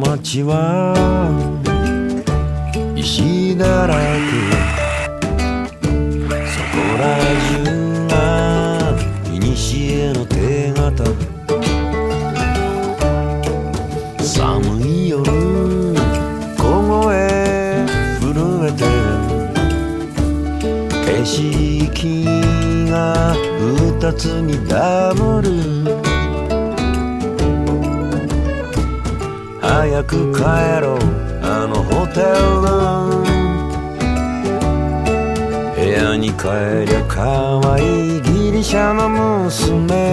街は石だらけ。そこら中が古の手形。寒い夜小声震えて景色が二つにダブる。早く帰ろう。あのホテル部屋に帰りゃ可愛いギリシャの娘。